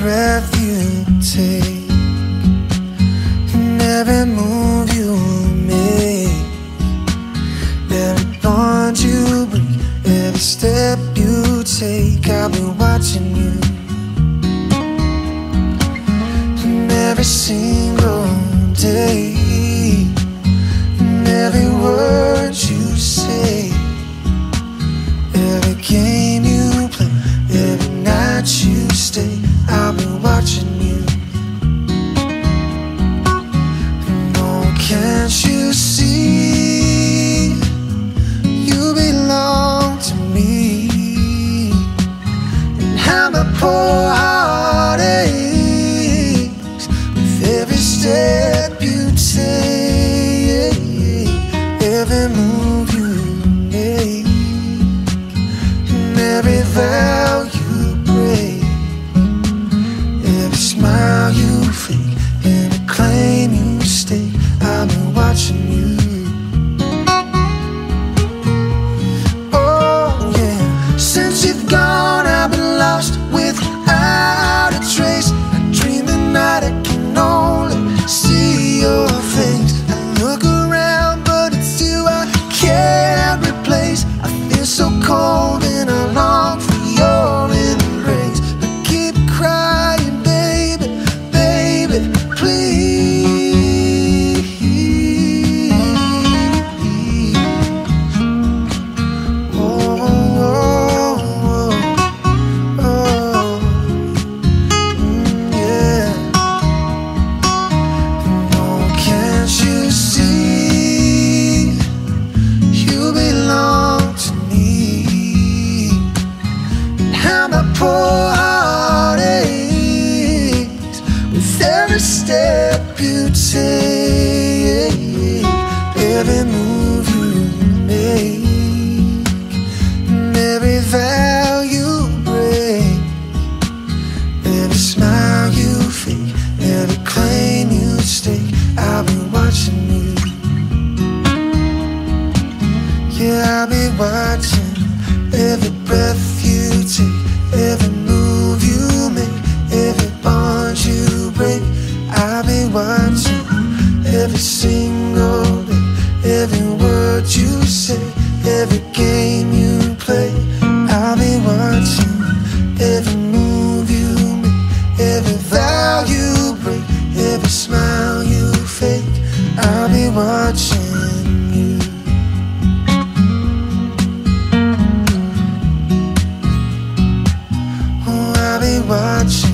breath you take and every move you make, every bond you break, every step you take. I'll be watching you, and every single day, and every word you say, every game you play, every night you stay, I've been watching you. How my poor heart with every step you take, every move you make, every vow you break, every smile you fake, every claim you stake. I'll be watching you. Yeah, I'll be watching every breath heaven much.